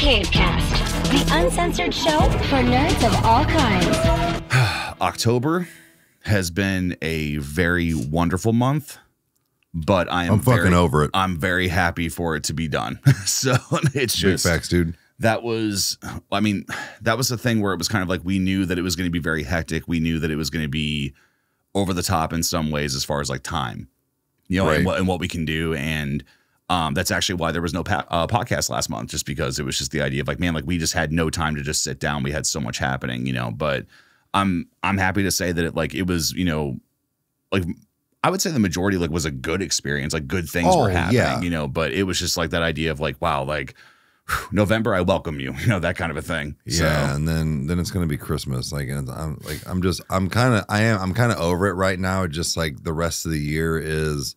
Cavecast, the uncensored show for nerds of all kinds. October has been a very wonderful month, but I am I'm fucking very- over it. I'm very happy for it to be done. so it's just Big just facts, dude. that was I mean, that was the thing where it was kind of like we knew that it was going to be very hectic. We knew that it was going to be over the top in some ways as far as like time. You know, Right. and, what, and what we can do and um, that's actually why there was no pa- uh, podcast last month, just because it was just the idea of like, man, like we just had no time to just sit down. We had so much happening, you know. But I'm I'm happy to say that it like it was, you know, like I would say the majority like was a good experience, like good things Oh, were happening, yeah. you know. But it was just like that idea of like, wow, like whew, November, I welcome you, you know, that kind of a thing. Yeah, So, and then then it's gonna be Christmas. Like, and I'm like, I'm just, I'm kind of, I am, I'm kind of over it right now. Just like the rest of the year is,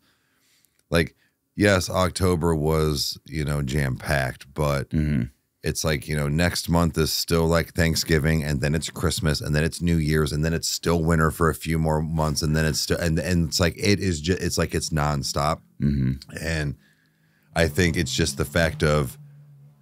like, yes, October was you know jam packed, but mhm. it's like you know next month is still like Thanksgiving, and then it's Christmas, and then it's New Year's, and then it's still winter for a few more months, and then it's still, and and it's like it is just, it's like it's nonstop. Mhm. And I think it's just the fact of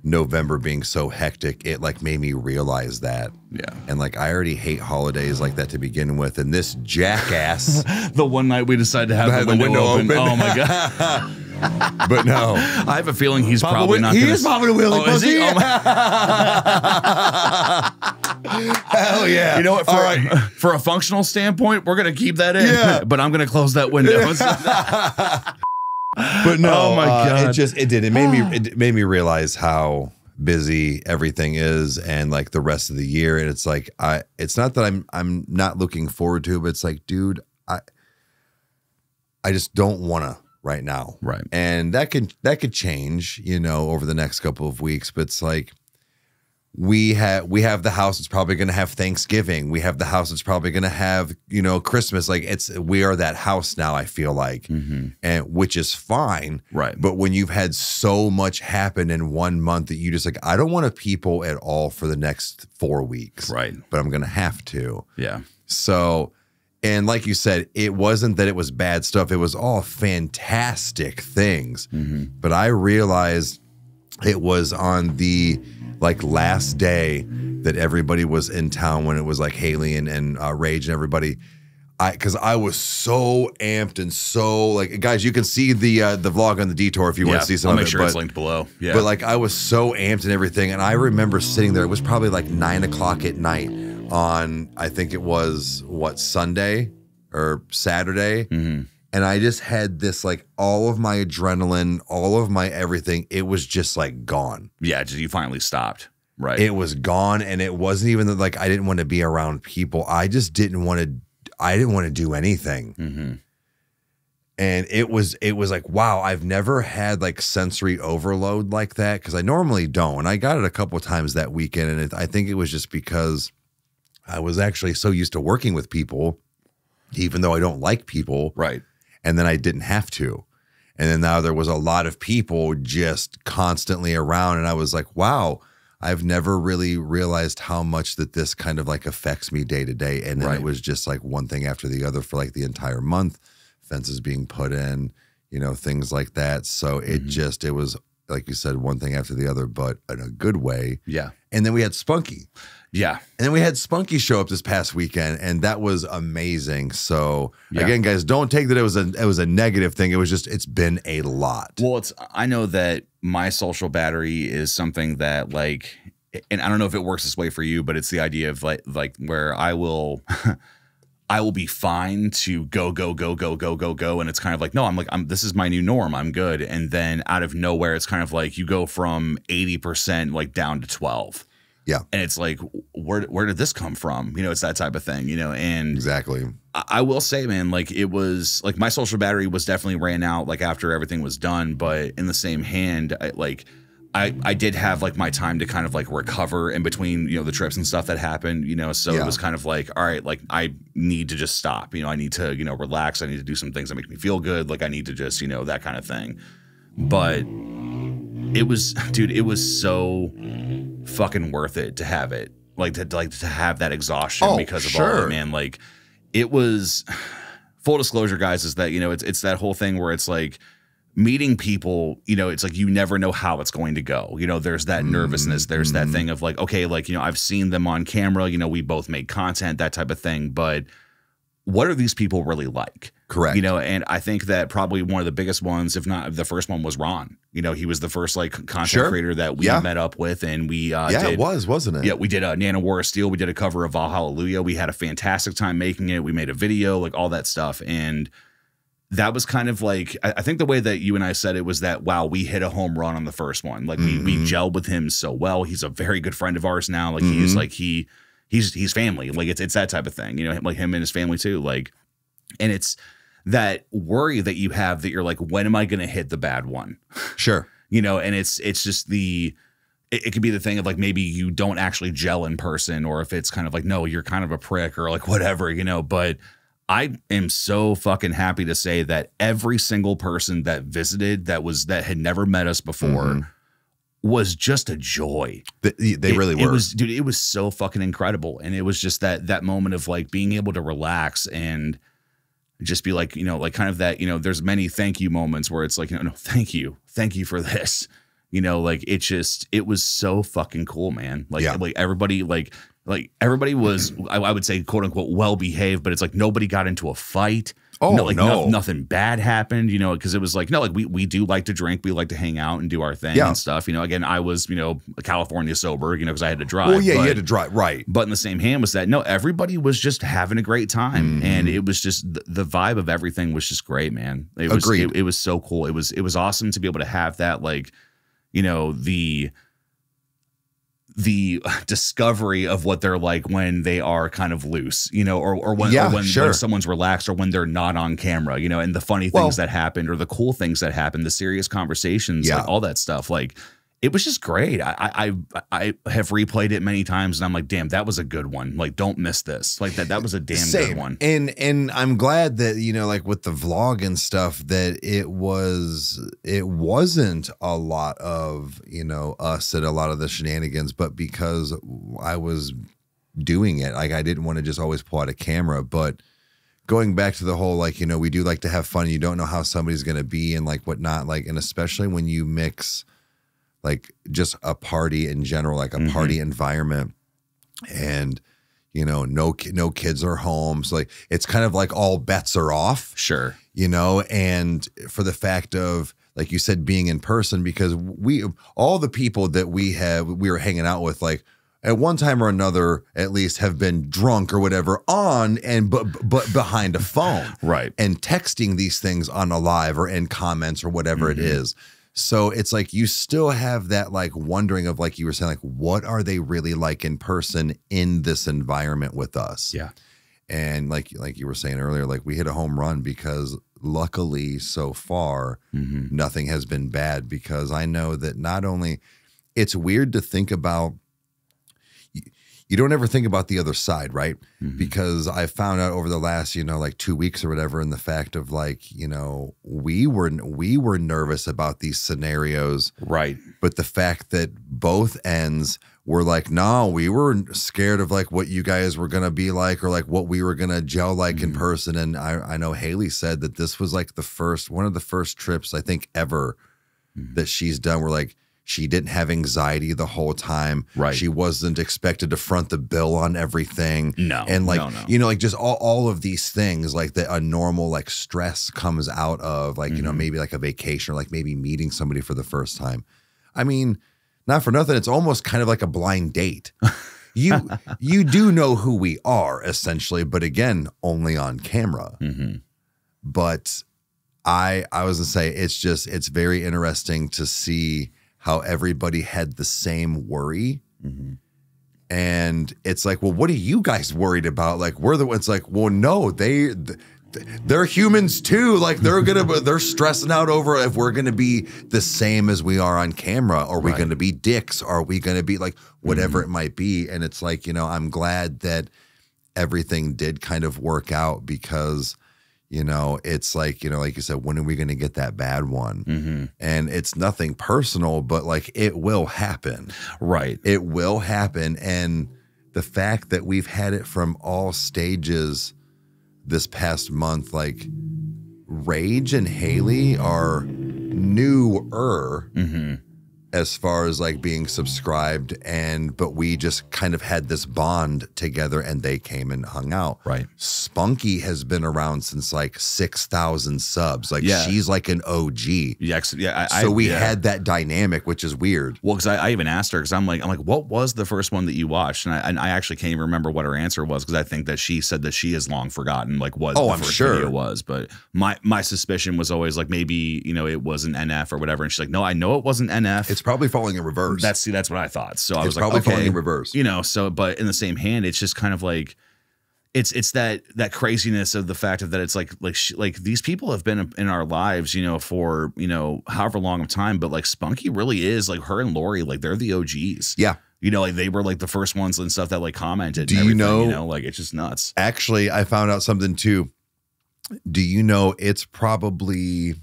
November being so hectic, it like made me realize that. yeah. And like I already hate holidays like that to begin with. And this jackass, The one night we decided to have Had the window, open. Oh my god! but no. I have a feeling he's probably Wheel- not. he gonna is Papa the Wheelie Oh, is he? Oh my- Hell yeah. You know what? For, All right. for a functional standpoint, we're gonna keep that in. Yeah. but I'm gonna close that window. But no, Oh my uh, God. it just it did. It made me it made me realize how busy everything is and like the rest of the year. And it's like I it's not that I'm I'm not looking forward to it, but it's like, dude, I I just don't wanna right now. Right. And that could that could change, you know, over the next couple of weeks. But it's like we have we have the house that's probably going to have Thanksgiving. We have the house that's probably going to have you know Christmas. Like it's we are that house now. I feel like, mm-hmm. and which is fine. Right. But when you've had so much happen in one month that you just like, I don't want to people at all for the next four weeks, Right. But I'm going to have to. yeah. So, and like you said, it wasn't that it was bad stuff. It was all fantastic things. But I realized it was on the like last day that everybody was in town when it was like Haley and, and uh, Rage and everybody. I because I was so amped and so like guys, you can see the uh, the vlog on the detour if you want to see some I'll of make it. sure it's linked below. Yeah. but like I was so amped and everything, and I remember sitting there. It was probably like nine o'clock at night on I think it was what Sunday or Saturday, Mm-hmm. and I just had this like all of my adrenaline, all of my everything. It was just like gone. yeah. Just, you finally stopped. Right. It was gone, and it wasn't even that like I didn't want to be around people. I just didn't want to. I didn't want to do anything hmm and it was it was like wow i've never had like sensory overload like that because i normally don't and i got it a couple of times that weekend and it, i think it was just because i was actually so used to working with people even though i don't like people Right. and then i didn't have to and then now there was a lot of people just constantly around and i was like wow i've never really realized how much that this kind of like affects me day to day and then Right. it was just like one thing after the other for like the entire month fences being put in you know things like that so it mm-hmm. just it was like you said one thing after the other but in a good way Yeah. and then we had spunky Yeah. and then we had Spunky show up this past weekend, and that was amazing. So Yeah. again, guys, don't take that it was a it was a negative thing. It was just it's been a lot. Well, it's I know that my social battery is something that like and I don't know if it works this way for you, but it's the idea of like like where I will I will be fine to go go go go go go go and it's kind of like no, I'm like I'm this is my new norm. I'm good. And then out of nowhere it's kind of like you go from 80% like down to 12. Yeah. And it's like where where did this come from? You know, it's that type of thing, you know, and Exactly. I I will say, man, like it was like my social battery was definitely ran out like after everything was done. But in the same hand, I, like I I did have like my time to kind of like recover in between you know the trips and stuff that happened. You know, so Yeah. it was kind of like all right, like I need to just stop. You know, I need to you know relax. I need to do some things that make me feel good. Like I need to just you know that kind of thing. But it was, dude, it was so fucking worth it to have it. Like to like to have that exhaustion Oh, because of all of sure. it, man. Like it was full disclosure, guys, is that you know it's it's that whole thing where it's like meeting people, you know, it's like you never know how it's going to go. You know, there's that nervousness, there's that thing of like, okay, like, you know, I've seen them on camera, you know, we both make content, that type of thing, but what are these people really like? Correct. You know, and I think that probably one of the biggest ones, if not the first one, was Ron. You know, he was the first like content Sure. creator that we Yeah. met up with, and we uh, yeah, did, it was, wasn't it? yeah, we did a Nana War of Steel. We did a cover of Valhalla. We had a fantastic time making it. We made a video, like all that stuff. And that was kind of like, I, I think the way that you and I said it was that, wow, we hit a home run on the first one. Like we, we Mhm. gelled with him so well. He's a very good friend of ours now. Like he's Mhm. like, he, he's, he's family. Like it's, it's that type of thing, you know, like him and his family too. Like, and it's that worry that you have that you're like, when am I going to hit the bad one? Sure. you know and it's it's just the it, it could be the thing of like maybe you don't actually gel in person or if it's kind of like no you're kind of a prick or like whatever you know but i am so fucking happy to say that every single person that visited that was that had never met us before Mhm. was just a joy They, they it, really it were. was dude it was so fucking incredible and it was just that that moment of like being able to relax and just be like you know like kind of that you know there's many thank you moments where it's like you know no thank you thank you for this you know like it just it was so fucking cool man like Yeah. like everybody like like everybody was I, I would say quote unquote well behaved but it's like nobody got into a fight Oh, like no. nothing bad happened, you know, because it was like, no, like we we do like to drink, we like to hang out and do our thing Yeah. and stuff. You know, again, I was, you know, California sober, you know, because I had to drive. well, yeah, but, you had to drive. Right. but in the same hand was that no, everybody was just having a great time, Mhm. and it was just the, the vibe of everything was just great, man. It was Agreed. It, it was so cool. It was it was awesome to be able to have that, like, you know, the the discovery of what they're like when they are kind of loose, you know, or or when, Yeah, or when, sure. when someone's relaxed or when they're not on camera, you know, and the funny Well- things that happened or the cool things that happened, the serious conversations, Yeah. like all that stuff, like it was just great. I, I I have replayed it many times, and I'm like, damn, that was a good one. Like, don't miss this. Like that that was a damn Same. good one. And and I'm glad that you know, like with the vlog and stuff, that it was it wasn't a lot of you know us and a lot of the shenanigans, but because I was doing it, like I didn't want to just always pull out a camera, but going back to the whole like you know we do like to have fun. You don't know how somebody's going to be and like whatnot, like and especially when you mix like just a party in general, like a Mhm. party environment, and you know no no kids are home, so like it's kind of like all bets are off, Sure. you know, and for the fact of like you said being in person because we all the people that we have we were hanging out with like at one time or another at least have been drunk or whatever on and but but behind a phone Right. and texting these things on a live or in comments or whatever it Mhm. is. So it's like you still have that like wondering of like you were saying like what are they really like in person in this environment with us? Yeah. And like like you were saying earlier like we hit a home run because luckily so far hmm nothing has been bad because I know that not only it's weird to think about you, don't ever think about the other side, right? Mm-hmm. because I found out over the last, you know, like two weeks or whatever, in the fact of like, you know, we were we were nervous about these scenarios, Right. but the fact that both ends were like, no, we were scared of like what you guys were gonna be like, or like what we were gonna gel like in Mhm. person. And I I know Haley said that this was like the first one of the first trips I think ever Mhm. that she's done where like she didn't have anxiety the whole time. Right. She wasn't expected to front the bill on everything No. and like no, no. you know like just all, all of these things like that a normal like stress comes out of like you know Mhm. maybe like a vacation or like maybe meeting somebody for the first time i mean not for nothing it's almost kind of like a blind date you you do know who we are essentially but again only on camera hmm but i i was gonna say it's just it's very interesting to see how everybody had the same worry hmm and it's like, well, what are you guys worried about? Like, we're the ones like, well, no, they th- they're humans too. Like, they're gonna they're stressing out over if we're gonna be the same as we are on camera. Are we Right. gonna be dicks? Are we gonna be like whatever it might be? And it's like, you know, I'm glad that everything did kind of work out because. You know, it's like, you know, like you said, when are we going to get that bad one? hmm And it's nothing personal, but like it will happen Right. it will happen and the fact that we've had it from all stages this past month like rage and haley are newer Mm-hmm. As far as like being subscribed and but we just kind of had this bond together and they came and hung out Right. spunky has been around since like 6000 subs like Yeah. she's like an og Yeah, yeah. I, so we yeah. had that dynamic which is weird Well, because I, I even asked her because I'm like I'm like, what was the first one that you watched? And I, and I actually can't even remember what her answer was because I think that she said that she has long forgotten like what Oh, the I'm first sure. video was. But my my suspicion was always like maybe you know it wasn't NF or whatever. And she's like, no, I know it wasn't NF. it's probably falling in reverse that's see that's what I thought. So I it's was like, probably okay, falling in reverse you know. So but in the same hand, it's just kind of like. It's it's that that craziness of the fact of that it's like like sh- like these people have been in our lives you know for you know however long of time but like Spunky really is like her and Lori like they're the OGs yeah you know, like they were like the first ones and stuff that like commented. Do you know- You know, like it's just nuts. Actually, I found out something too. Do you know it's probably,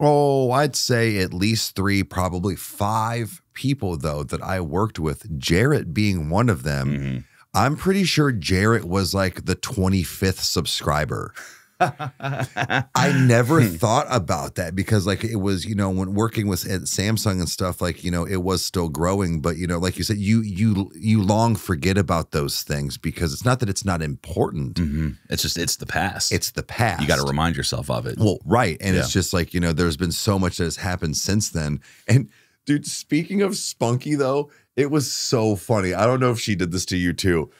oh, I'd say at least three, probably five people, though, that I worked with, Jarrett being one of them. Mhm. I'm pretty sure Jarrett was like the 25th subscriber. I never thought about that because like it was, you know, when working with at Samsung and stuff, like, you know, it was still growing, but you know, like you said, you you you long forget about those things because it's not that it's not important. Mhm. It's just it's the past. It's the past. you got to remind yourself of it. Well, right. And it's just like, you know, there's been so much that has happened since then. And dude, speaking of Spunky though, it was so funny. I don't know if she did this to you too.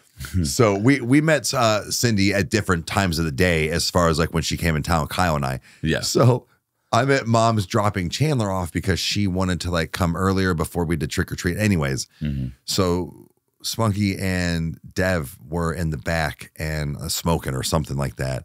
So we we met uh Cindy at different times of the day as far as like when she came in town, Kyle and I. Yeah. So I'm at mom's dropping Chandler off because she wanted to like come earlier before we did trick or treat. Anyways, Mhm. so Spunky and Dev were in the back and uh, smoking or something like that.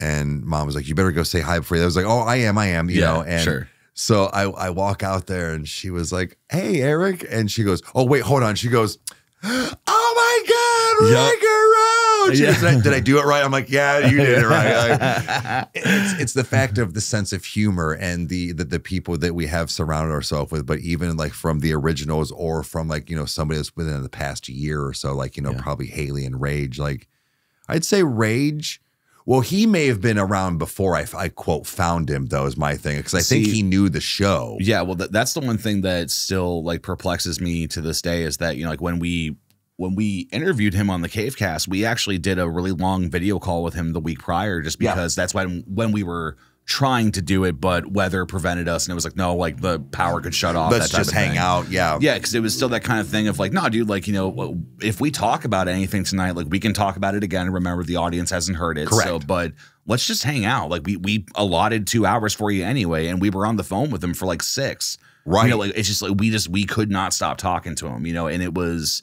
And mom was like, "You better go say hi before." You. I was like, "Oh, I am, I am," you Yeah, know. And sure. so I I walk out there and she was like, "Hey, Eric," and she goes, "Oh, wait, hold on." She goes, "Oh my God, Yep. Ryker Road!" Yeah. did, I, did I do it right? I'm like, "Yeah, you did it right." Like, it's it's the fact of the sense of humor and the, the the people that we have surrounded ourselves with, but even like from the originals or from like you know somebody that's within the past year or so, like you know Yeah. probably Haley and Rage. Like I'd say Rage. Well, he may have been around before I, I quote found him though is my thing because I think he knew the show. Yeah, well, that, that's the one thing that still like perplexes me to this day is that you know, like when we when we interviewed him on the Cavecast, we actually did a really long video call with him the week prior, just Yeah. because that's when when we were trying to do it, but weather prevented us, and it was like, no, like the power could shut off. Let's that just hang thing. out. Yeah. Yeah, because it was still that kind of thing of like, no, dude, like, you know, if we talk about anything tonight, like we can talk about it again. Remember, the audience hasn't heard it. Correct. So, but let's just hang out. Like we we allotted two hours for you anyway, and we were on the phone with him for like six. Right. You know, like it's just like we just we could not stop talking to him, you know, and it was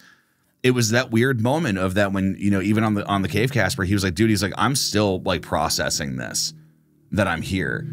it was that weird moment of that when, you know, even on the on the cave Casper, he was like, dude, he's like, I'm still like processing this that I'm here.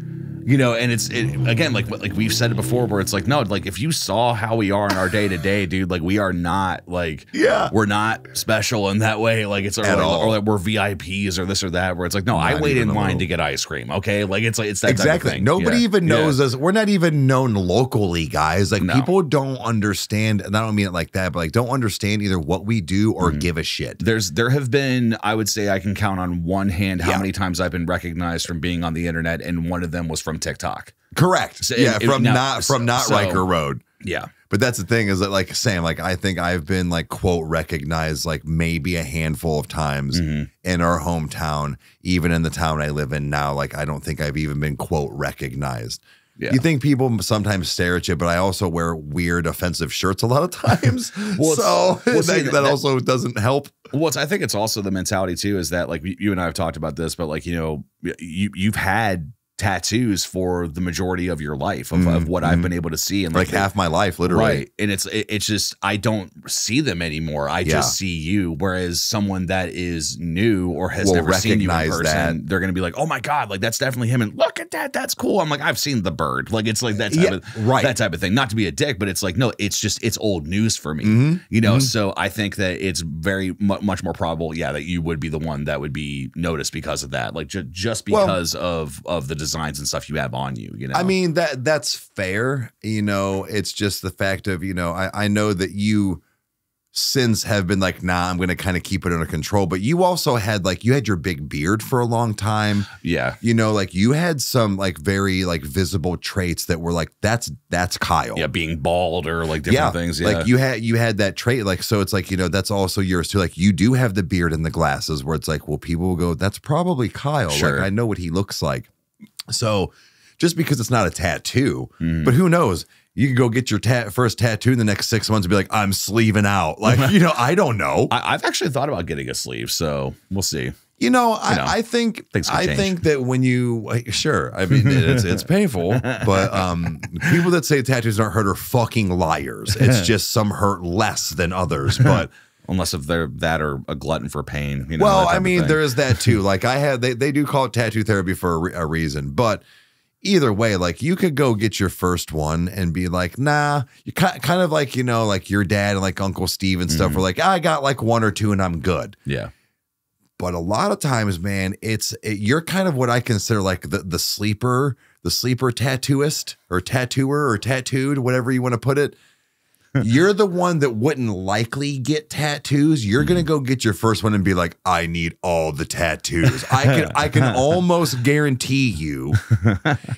You know, and it's it, again like like we've said it before, where it's like no, like if you saw how we are in our day to day, dude, like we are not like Yeah. we're not special in that way. Like it's or, At like, all. or like we're VIPs or this or that. Where it's like no, I Not wait in line to get ice cream. Okay, like it's like it's that Exactly. thing. Nobody Yeah. even Yeah. knows us. We're not even known locally, guys. Like No. people don't understand, and I don't mean it like that, but like don't understand either what we do or Mm-hmm. give a shit. There's there have been I would say I can count on one hand how Yeah. many times I've been recognized from being on the internet, and one of them was from TikTok. Correct. So, yeah, it- it- from now- not from not so- Ryker Road. Yeah, But that's the thing is that like Sam, like I think I've been like quote recognized like maybe a handful of times Mm-hmm. in our hometown, even in the town I live in now. Like I don't think I've even been quote recognized. Yeah. You think people sometimes stare at you, but I also wear weird, offensive shirts a lot of times. Well, so well, see, that, that that- also doesn't help. Well, I think it's also the mentality too is that like you and I have talked about this, but like you know you you've had tattoos for the majority of your life of, of what I've been able to see and Like they- half my life, literally. Right. And it's it, it's just I don't see them anymore. I Yeah. just see you. Whereas someone that is new or has Will never seen you in person, that. they're gonna be like, Oh my God, like that's definitely him. And look at that, that's cool. I'm like, I've seen the bird. Like it's like that type Yeah, of right. that type of thing. Not to be a dick, but it's like, no, it's just it's old news for me. Mhm. You know, so I think that it's very mu- much more probable, yeah, that you would be the one that would be noticed because of that. Like ju- just Well- because of of the designs and stuff you have on you, you know. I mean that that's fair. You know, it's just the fact of you know I I know that you since have been like, nah, I'm going to kind of keep it under control. But you also had like, you had your big beard for a long time. Yeah. You know, like you had some like very like visible traits that were like, that's, that's Kyle. Yeah. Being bald or like different things. Yeah. Like you had, you had that trait. Like, so it's like, you know, that's also yours too. Like you do have the beard and the glasses where it's like, well, people will go, that's probably Kyle. Sure. Like I know what he looks like. So just because it's not a tattoo, Mhm. but who knows? You can go get your ta- first tattoo in the next six months and be like, I'm sleeving out. Like, you know, I don't know. I, I've actually thought about getting a sleeve, so we'll see. You know, I, know, I think I change. think that when you like, sure, I mean it's it's painful, but um people that say tattoos aren't hurt are fucking liars. It's just some hurt less than others. But Unless if they're that or a glutton for pain. You know, well, I mean, there is that too. Like I had, they they do call it tattoo therapy for a, re- a reason, but either way, like you could go get your first one and be like, nah, you kind kind of like you know, like your dad and like Uncle Steve and Mm-hmm. stuff were like, I got like one or two and I'm good. yeah. but a lot of times man it's it, you're kind of what i consider like the the sleeper the sleeper tattooist or tattooer or tattooed whatever you want to put it you're the one that wouldn't likely get tattoos you're gonna mm-hmm. go get your first one and be like i need all the tattoos i can i can almost guarantee you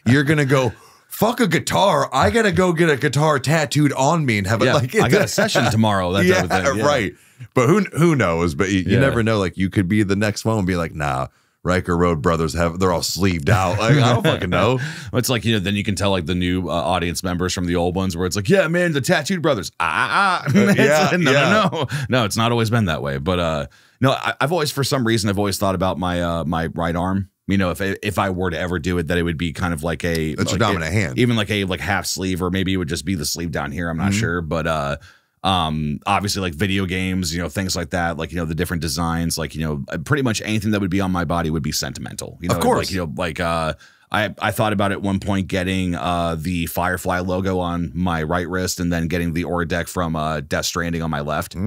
you're gonna go fuck a guitar i gotta go get a guitar tattooed on me and have it like I got a session tomorrow. That yeah, thing. right. But who who knows? But you, you Yeah. never know. Like you could be the next one and be like, nah, Ryker Road brothers have they're all sleeved out. Like I don't fucking know. It's like, you know, then you can tell like the new uh, audience members from the old ones where it's like, yeah, man, the tattooed brothers. Ah, ah. Yeah, like, no, yeah. no, no. No, it's not always been that way. But uh no, I, I've always, for some reason, I've always thought about my uh my right arm. You know, if if I were to ever do it, that it would be kind of like a That's your like, dominant hand. even like a like half sleeve, or maybe it would just be the sleeve down here. I'm not Mhm. sure, but uh, um, obviously like video games, you know, things like that, like you know the different designs, like you know, pretty much anything that would be on my body would be sentimental. You know, Of course. like you know, like uh. I, I thought about at one point getting uh, the Firefly logo on my right wrist and then getting the Odradek from uh, Death Stranding on my left. So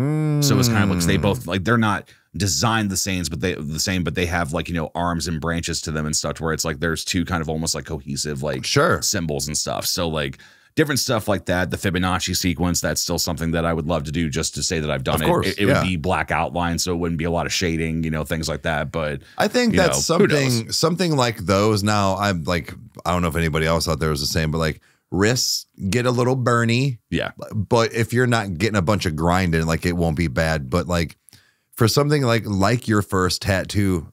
it's kind of like they Mm. both like they're not designed the same, but they the same, but they have like you know arms and branches to them and stuff. Where it's like there's two kind of almost like cohesive like Sure. symbols and stuff. So like different stuff like that. The Fibonacci sequence, that's still something that I would love to do just to say that I've done Of it. course, it. It yeah. would be black outline, so it wouldn't be a lot of shading, you know, things like that. But I think that's know, something something like those. Now I'm like I don't know if anybody else out there is the same, but like wrists get a little burny. yeah, But if you're not getting a bunch of grinding, like it won't be bad. But like for something like like your first tattoo,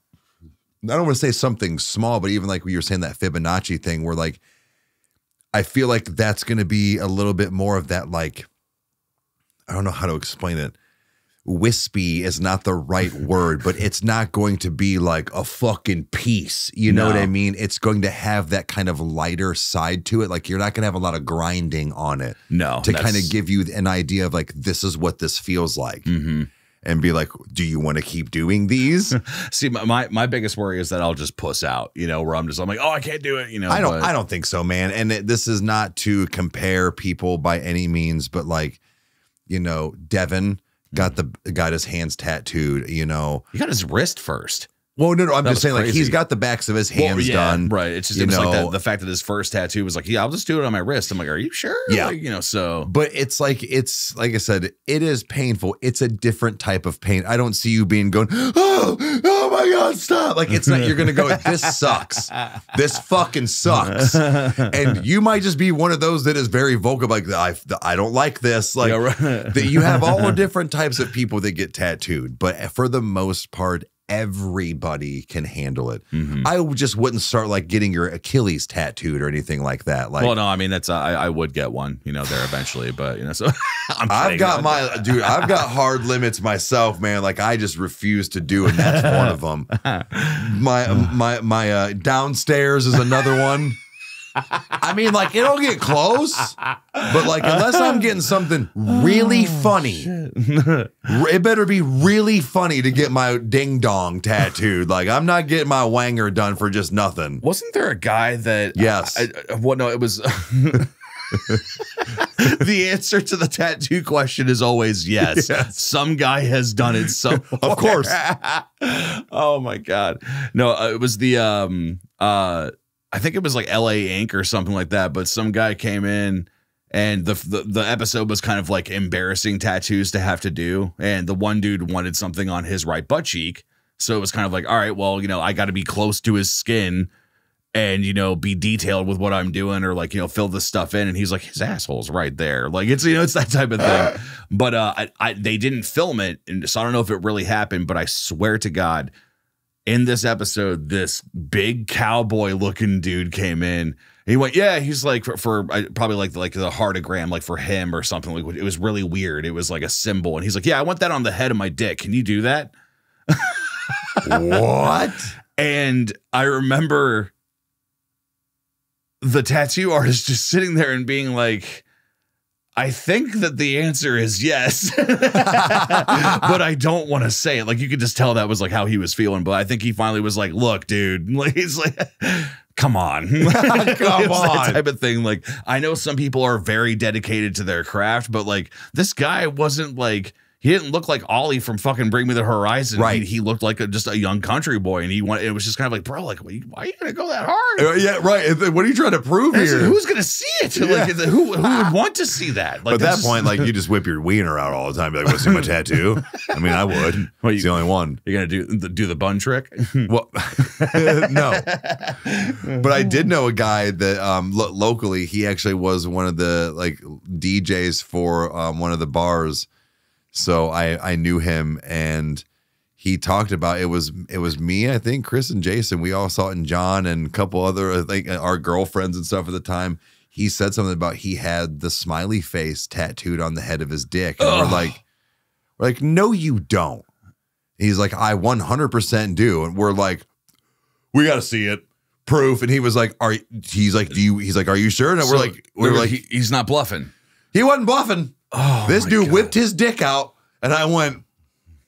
I don't want to say something small, but even like you were saying that Fibonacci thing, where like I feel like that's going to be a little bit more of that. Like I don't know how to explain it. Wispy is not the right word, but it's not going to be like a fucking piece. You know what I mean? It's going to have that kind of lighter side to it. Like you're not going to have a lot of grinding on it no, to kind of give you an idea of like this is what this feels like hmm and be like do you want to keep doing these See, my, my biggest worry is that I'll just puss out, you know, where I'm just I'm like, oh, I can't do it, you know. i don't but- i don't think so man and it, this is not to compare people by any means but like you know devin got hmm. the got his hands tattooed you know He got his wrist first. Well no no i'm That just saying like he's got the backs of his hands Well, yeah, done right? It's just it was like know. the, the fact that his first tattoo was like, yeah, I'll just do it on my wrist. I'm like, are you sure? Yeah. Like, you know. So but it's like it's like I said, it is painful. It's a different type of pain. I don't see you being going, oh, oh my god, stop! Like it's not. You're gonna go. This sucks. This fucking sucks. And you might just be one of those that is very vocal, like I, I don't like this. Like Yeah, right. that you have all different types of people that get tattooed, but for the most part, everybody can handle it. Mhm. I just wouldn't start like getting your Achilles tattooed or anything like that. Like well, no, I mean that's uh, I, I would get one, you know, there eventually, but you know, so I'm I've kidding. got my dude. I've got hard limits myself, man. Like I just refuse to do, and that's one of them. My my my uh, downstairs is another one. I mean, like it'll get close, but like unless I'm getting something really funny, it better be really funny to get my ding dong tattooed. Like I'm not getting my wanger done for just nothing. Wasn't there a guy that? Yes. I, I, what? No, it was. the answer to the tattoo question is always yes. Yes. Some guy has done it. So Of course. oh my god. No, uh, it was the um uh I think it was like L.A. Ink or something like that. But some guy came in and the, the the episode was kind of like embarrassing tattoos to have to do and the one dude wanted something on his right butt cheek so it was kind of like all right well you know i got to be close to his skin and you know be detailed with what i'm doing or like you know fill this stuff in and he's like his asshole's right there like it's you know it's that type of thing but uh I, I they didn't film it and so i don't know if it really happened but i swear to god in this episode, this big cowboy looking dude came in. He went, yeah. He's like for, for probably like like the heartagram, like for him or something. Like it was really weird. It was like a symbol, and he's like, yeah, I want that on the head of my dick. Can you do that? what? And I remember the tattoo artist just sitting there and being like, I think that the answer is yes, but I don't want to say it. Like you could just tell that was like how he was feeling. But I think he finally was like, "Look, dude, like he's like, come on, come on. type of thing." Like I know some people are very dedicated to their craft, but like this guy wasn't like he didn't look like Ollie from fucking Bring Me the Horizon. Right. He, he looked like a, just a young country boy, and he went. It was just kind of like, bro, like, why are you gonna go that hard? Uh, yeah, right. What are you trying to prove That's- here? Who's gonna see it? Like, who who would want to see that? Like, but at that point, like you just whip your wiener out all the time. Be like, "Want to see my tattoo?" I mean, I would. Well, It's you- the only one. you're gonna do the, do the bun trick. Well, no. But I did know a guy that um, lo- locally, he actually was one of the like DJs for um, one of the bars. So I I knew him, and he talked about it was it was me, I think, Chris and Jason. We all saw it, and John and a couple other I think uh, our girlfriends and stuff at the time. He said something about he had the smiley face tattooed on the head of his dick, and we're like, we're like, no, you don't. He's like, I 100% do, and we're like, we got to see it, proof. And he was like, are he's like, do you? He's like, are you sure? And we're So, like, we're like, he- he's not bluffing. he wasn't bluffing. Oh, This dude God. whipped his dick out, and I went,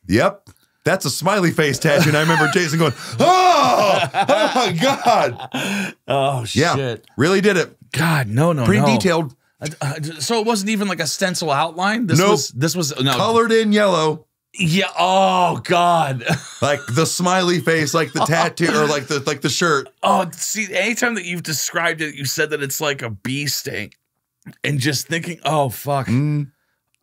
"Yep, that's a smiley face tattoo." And I remember Jason going, "Oh, oh my god, Oh yeah, shit! really did it, God, no, no, no. pretty no. detailed, Uh, uh, so it wasn't even like a stencil outline. This Nope. was this was no. colored in yellow." Yeah. Oh God. Like the smiley face, like the tattoo, or like the like the shirt. Oh, see, anytime that you've described it, you said that it's like a bee sting, and just thinking, oh fuck, Mm.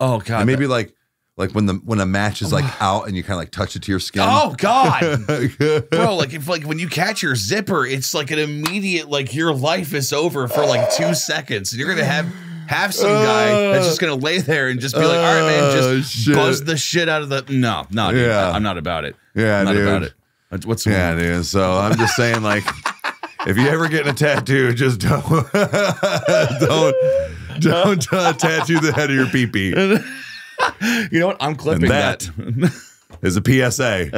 oh god, And maybe like like when the when a match is like out and you kind of like touch it to your skin. oh god, bro, like if like when you catch your zipper, it's like an immediate like your life is over for like two seconds, and you're gonna have have some guy that's just gonna lay there and just be like, all right, man, Oh, just shit. buzz the shit out of the. No, no, dude, Yeah. I'm not about it. Yeah, I'm not dude. about it. What's- What's Yeah, dude. So I'm just saying, like, if you ever get a tattoo, just don't don't don't uh, tattoo the head of your pee pee. You know what? I'm clipping that- that. Is a PSA.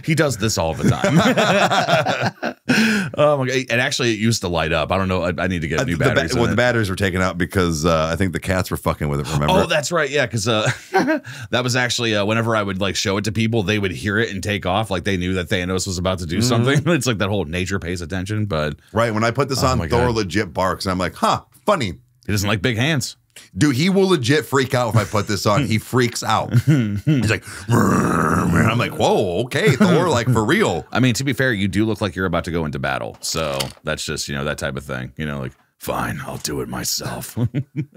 he does this all the time. oh my god! And actually, it used to light up. I don't know. I, I need to get a new the, ba- batteries. well, in the batteries were taken out because uh, I think the cats were fucking with it. Remember? Oh, that's right. Yeah, because uh, that was actually uh, whenever I would like show it to people, they would hear it and take off, like they knew that Thanos was about to do something. It's like that whole nature pays attention, but right. When I put this Oh on, Thor God. legit barks, and I'm like, huh, funny. he doesn't like big hands. Dude, he will legit freak out if I put this on. He freaks out. He's like, I'm like, whoa, okay, Thor, like for real. I mean, to be fair, you do look like you're about to go into battle, so that's just you know that type of thing. You know, like fine, I'll do it myself.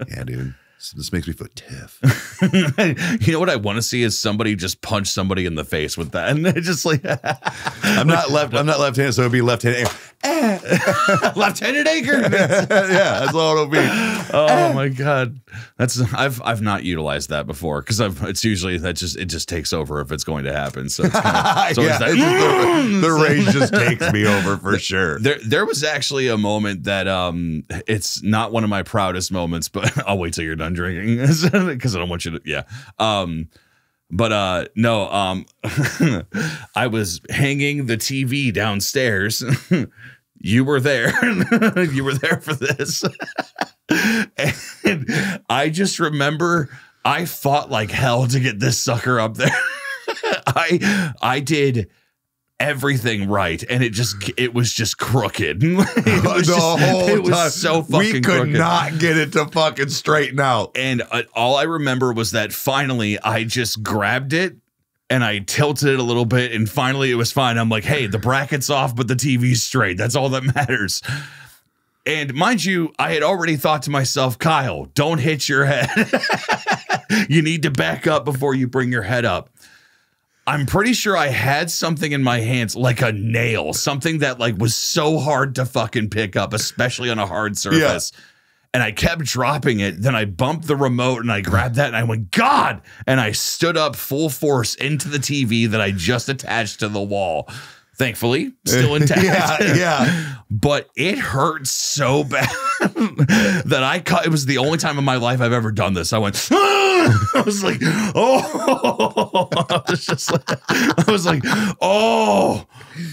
Yeah, dude. This, makes me feel tiff. you know what I want to see is somebody just punch somebody in the face with that, and just like I'm not left. I'm not left-handed, so it'd be left-handed. Lieutenant Aker. yeah, that's all it'll be. oh my god, that's I've I've not utilized that before because I've it's usually that just it just takes over if it's going to happen. So it's kind of, so yeah, that, the, the rage just takes me over for sure. There, there was actually a moment that um, it's not one of my proudest moments, but I'll wait till you're done drinking because I don't want you to. Yeah. Um, but uh, no. Um, I was hanging the TV downstairs. You were there. you were there for this, and I just remember I fought like hell to get this sucker up there. I I did everything right and it just it was just crooked it was, the just- whole it was time, so fucking we could crooked. not get it to fucking straighten out. and uh, all i remember was that finally i just grabbed it and i tilted it a little bit and finally it was fine i'm like hey the bracket's off but the tv's straight that's all that matters And mind you, I had already thought to myself, Kyle, don't hit your head. you need to back up before you bring your head up. I'm pretty sure I had something in my hands, like a nail, something that like was so hard to fucking pick up, especially on a hard surface. And I kept dropping it. Then I bumped the remote and I grabbed that and I went, God! And I stood up full force into the TV that I just attached to the wall. Thankfully, still intact. yeah, yeah. But it hurt so bad that I cut. It was the only time in my life I've ever done this. I went, "Ah!" I was like, oh, I was just like, I was like, oh,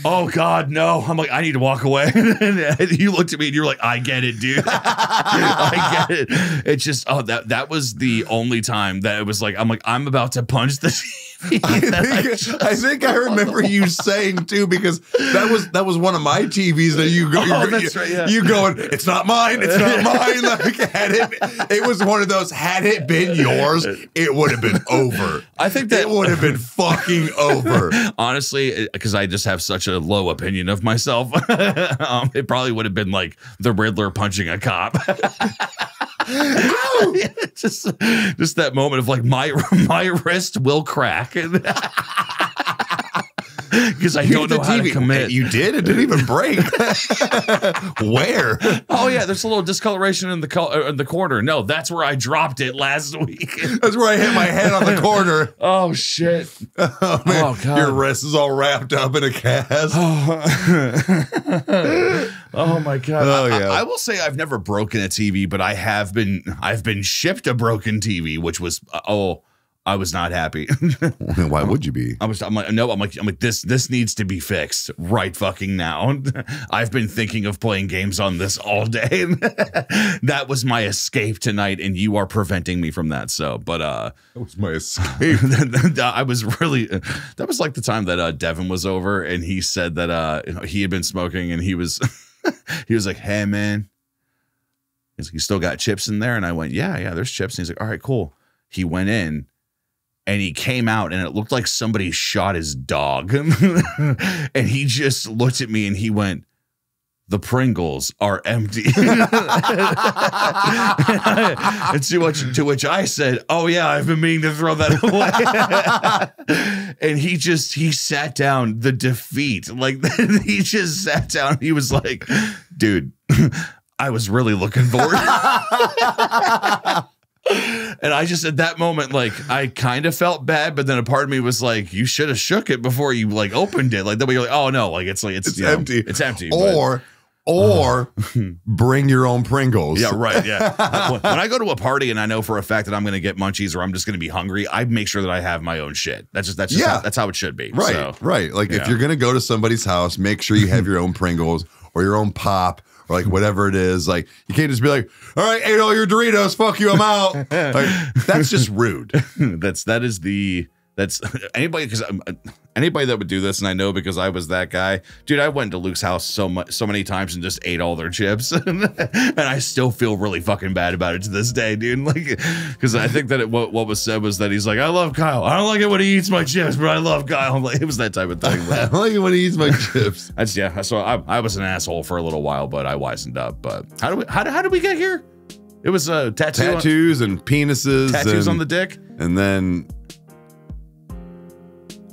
oh God, no. I'm like, I need to walk away. and you looked at me and you're like, I get it, dude. I get it. It's just, oh, that that was the only time that it was like, I'm like, I'm about to punch the TV. I that I think, I think I remember you saying too because that was that was one of my TVs that you go Oh, you, right, yeah. you going it's not mine it's not mine. Like had it it was one of those had it been yours it would have been over. I think that it would have been fucking over. Honestly because i just have such a low opinion of myself. Um, it probably would have been like the riddler punching a cop just just that moment of like my my wrist will crack because i don't know how to commit you did it didn't even break where oh yeah there's a little discoloration in the col- uh, in the corner no that's where i dropped it last week that's where I hit my head on the corner oh shit oh, man. Oh, God. your wrist is all wrapped up in a cast Oh my god! Oh, yeah. I, I will say I've never broken a TV, but I have been. I've been shipped a broken TV, which was uh, oh, I was not happy. why would you be I was. I'm like no. I'm like I'm like this. This needs to be fixed right fucking now. I've been thinking of playing games on this all day. that was my escape tonight, and you are preventing me from that. So, but uh, that was my escape I was really that was like the time that uh Devin was over and he said that uh you know, he had been smoking and he was he was like, Hey man, he's like, you still got chips in there? And I went, Yeah, yeah, there's chips. And he's like, All right, cool. He went in and he came out and it looked like somebody shot his dog. and he just looked at me and he went, the Pringles are empty. and to which, to which I said, Oh, yeah, I've been meaning to throw that away. and he just, he sat down, the defeat. Like, he just sat down. He was like, Dude, I was really looking forward. And I just at that moment, like I kind of felt bad, but then a part of me was like, "You should have shook it before you like opened it." Like that way, you're like, "Oh no!" Like it's like it's, It's you know, empty. It's empty. but- or or bring your own Pringles. yeah, right. Yeah. when, when I go to a party and I know for a fact that I'm going to get munchies or I'm just going to be hungry, I make sure that I have my own shit. That's just that's just Yeah. how, that's how it should be. Right, So, right. Like yeah. if you're gonna go to somebody's house, make sure you have your own Pringles or your own pop or like whatever it is. Like you can't just be like, "All right, ate all your Doritos. Fuck you, I'm out." like, that's just rude. that's that is the that's anybody because anybody that would do this and I know because I was that guy, dude. I went to Luke's house so much so many times and just ate all their chips, and I still feel really fucking bad about it to this day, dude. Like because I think that it, what what was said was that he's like, I love Kyle. I don't like it when he eats my chips, but I love Kyle. Like, it was that type of thing. I like it when he eats my chips. that's yeah. So I, I was an asshole for a little while, but I wisened up. But how do we how, how did we get here? It was uh, tattoo. on- Tattoos and penises. tattoos and, on the dick. and then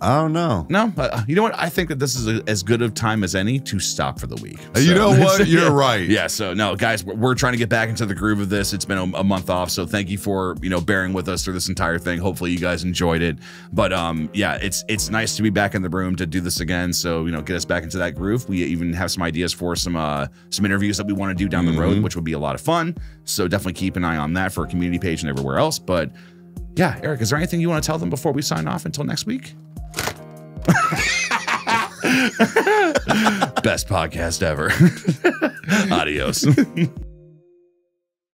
I don't know. No, uh, you know what? I think that this is a, as good of time as any to stop for the week. You know what? You're yeah. right. Yeah. So no, guys, we're, we're trying to get back into the groove of this. It's been a, a month off, so thank you for you know bearing with us through this entire thing. Hopefully, you guys enjoyed it. But um, yeah, it's it's nice to be back in the room to do this again. So you know, get us back into that groove. We even have some ideas for some uh some interviews that we want to do down the road, which would be a lot of fun. So definitely keep an eye on that for our community page and everywhere else. But yeah, Eric, is there anything you want to tell them before we sign off until next week? Best podcast ever. Adios.